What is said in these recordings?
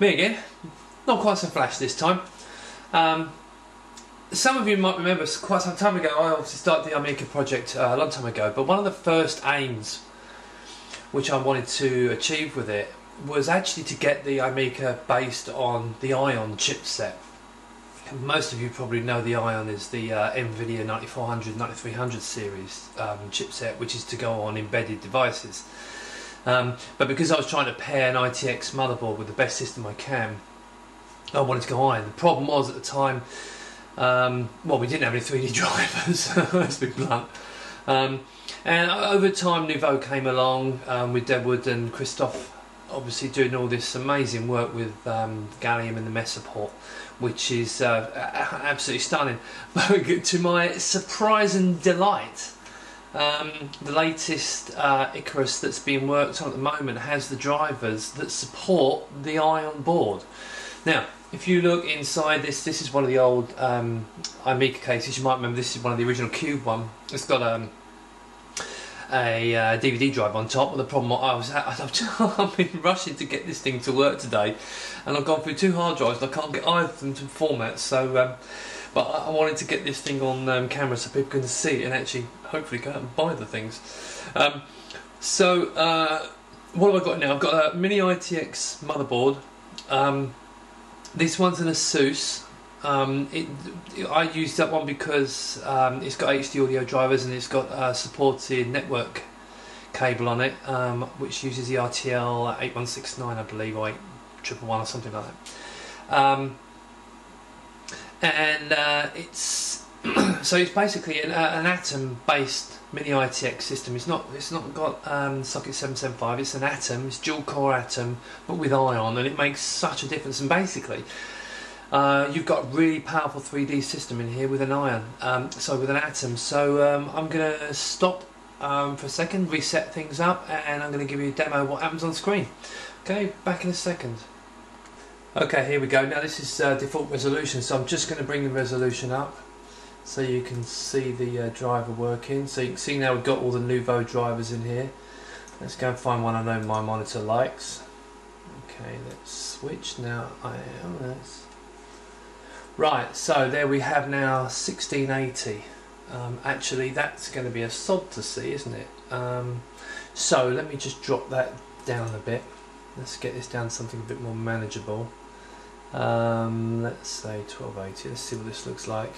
Me again, not quite so flash this time. Um, some of you might remember quite some time ago, I obviously started the IMICA project uh, a long time ago, but one of the first aims which I wanted to achieve with it was actually to get the IMICA based on the Ion chipset. Most of you probably know the Ion is the uh, NVIDIA 9400, 9300 series um, chipset, which is to go on embedded devices. Um, but because I was trying to pair an ITX motherboard with the best system I can, I wanted to go Ion. The problem was at the time, um, well, we didn't have any 3D drivers, let's be blunt. Um, and over time, Nouveau came along um, with Deadwood and Krzysztof, obviously doing all this amazing work with um, Gallium and the Mesa port, which is uh, absolutely stunning. But to my surprise and delight, um, the latest uh, Icaros that's being worked on at the moment has the drivers that support the Ion board. Now, if you look inside this, this is one of the old um, Amiga cases. You might remember this is one of the original Cube one. It's got um, a uh, DVD drive on top. But the problem I was, at, I've been rushing to get this thing to work today, and I've gone through two hard drives. and I can't get either of them to format. So. Um, but I, wanted to get this thing on um, camera so people can see it and actually hopefully go out and buy the things. Um, so uh, what have I got now? I've got a mini ITX motherboard. Um, this one's an ASUS. Um, it, I used that one because um, it's got HD audio drivers and it's got a supported network cable on it, um, which uses the RTL 8169, I believe, or 8111 or something like that. Um, and uh, it's so it's basically an, uh, an Atom-based mini ITX system. It's not it's not got um, socket 775. It's an Atom. It's dual core Atom, but with Ion, and it makes such a difference. And basically, uh, you've got a really powerful 3D system in here with an Ion. Um, so with an Atom. So um, I'm gonna stop um, for a second, reset things up, and I'm gonna give you a demo of what happens on screen. Okay, back in a second. Okay, here we go. Now this is uh, default resolution, so I'm just going to bring the resolution up so you can see the uh, driver working. So you can see now we've got all the Nouveau drivers in here. Let's go and find one I know my monitor likes. Okay, let's switch now. I am. Right, so there we have now 1680. Um, actually, that's going to be a sod to see, isn't it? Um, so let me just drop that down a bit. Let's get this down to something a bit more manageable. Um, let's say 1280. Let's see what this looks like.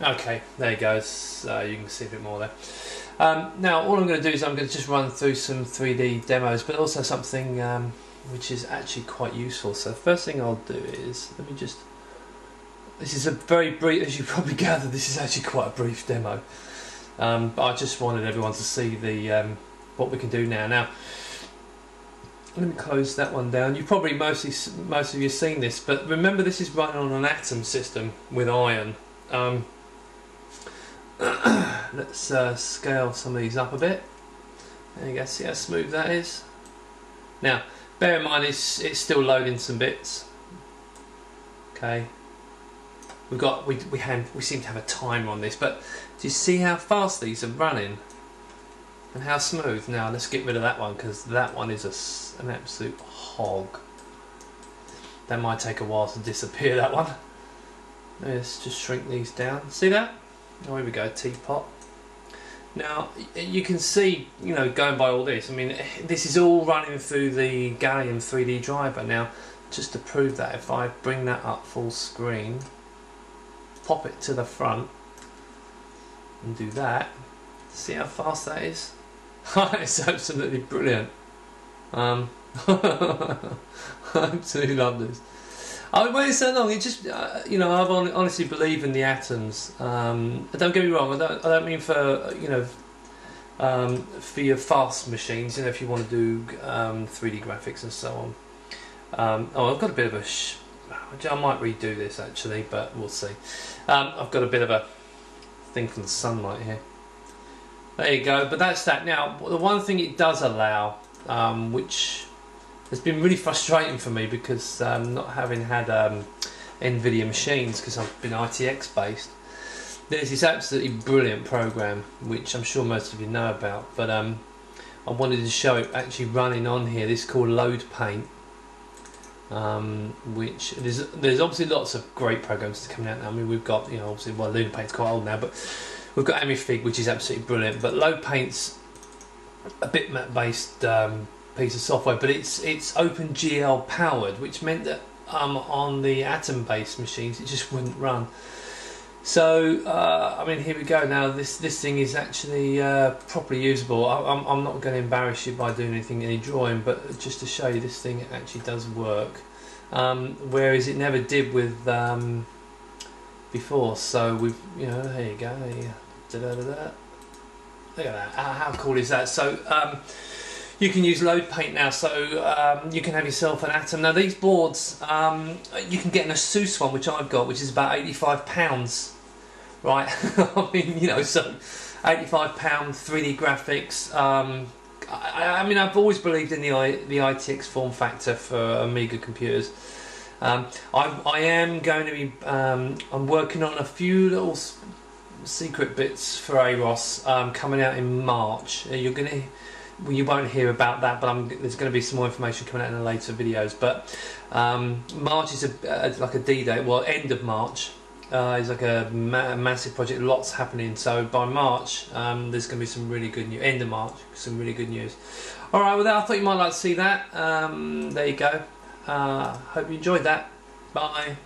Okay, there you go. Uh, you can see a bit more there. Um, now, all I'm going to do is I'm going to just run through some 3D demos, but also something um, which is actually quite useful. So, first thing I'll do is let me just. This is a very brief, as you probably gather, this is actually quite a brief demo. Um, but I just wanted everyone to see the um, what we can do now. Now, let me close that one down. You've probably mostly most of you seen this, but remember this is running on an atom system with Ion. Um, let's uh, scale some of these up a bit. There you go. See how smooth that is. Now, bear in mind it's it's still loading some bits. Okay. We've got we we have we seem to have a timer on this, but do you see how fast these are running? And how smooth. Now let's get rid of that one because that one is a, an absolute hog. That might take a while to disappear, that one. Let's just shrink these down. See that? Oh, here we go, teapot. Now, you can see, you know, going by all this, I mean, this is all running through the Gallium 3D driver. Now, just to prove that, if I bring that up full screen, pop it to the front, and do that, see how fast that is? it's absolutely brilliant. Um, I absolutely love this. I have waited so long. It just, uh, you know, I've on, honestly believe in the atoms. Um, don't get me wrong. I don't, I don't mean for you know, um, for your fast machines. You know, if you want to do um, 3D graphics and so on. Um, oh, I've got a bit of a. I might redo this actually, but we'll see. Um, I've got a bit of a thing from the sunlight here. There you go. But that's that. Now, the one thing it does allow, um, which has been really frustrating for me because um, not having had um, NVIDIA machines because I've been ITX based. There's this absolutely brilliant program which I'm sure most of you know about, but um, I wanted to show it actually running on here. This is called LodePaint. Um, which there's there's obviously lots of great programs coming out now. I mean, we've got you know obviously well Lunapaint's quite old now, but we've got Amifig, which is absolutely brilliant. But LodePaint's a bitmap based um, piece of software, but it's it's OpenGL powered, which meant that um, on the Atom based machines it just wouldn't run. So uh, I mean, here we go. Now this this thing is actually uh, properly usable. I, I'm I'm not going to embarrass you by doing anything any drawing, but just to show you, this thing actually does work. Um, whereas it never did with um, before. So we've you know there you go. Da -da -da Look at that. How, cool is that? So. Um, you can use LodePaint now, so um, you can have yourself an atom. Now these boards, um, you can get an Asus one, which I've got, which is about eighty-five pounds, right? I mean, you know, so eighty-five pound 3D graphics. Um, I, I, mean, I've always believed in the I, the ITX form factor for Amiga computers. Um, I, I am going to be. Um, I'm working on a few little secret bits for AROS um, coming out in March. You're going to well, you won't hear about that, but I'm, there's going to be some more information coming out in the later videos. But um, March is a, like a D-Day, well, end of March uh, is like a ma massive project, lots happening. So by March, um, there's going to be some really good news. End of March, some really good news. All right, well, I thought you might like to see that. Um, there you go. Uh, hope you enjoyed that. Bye.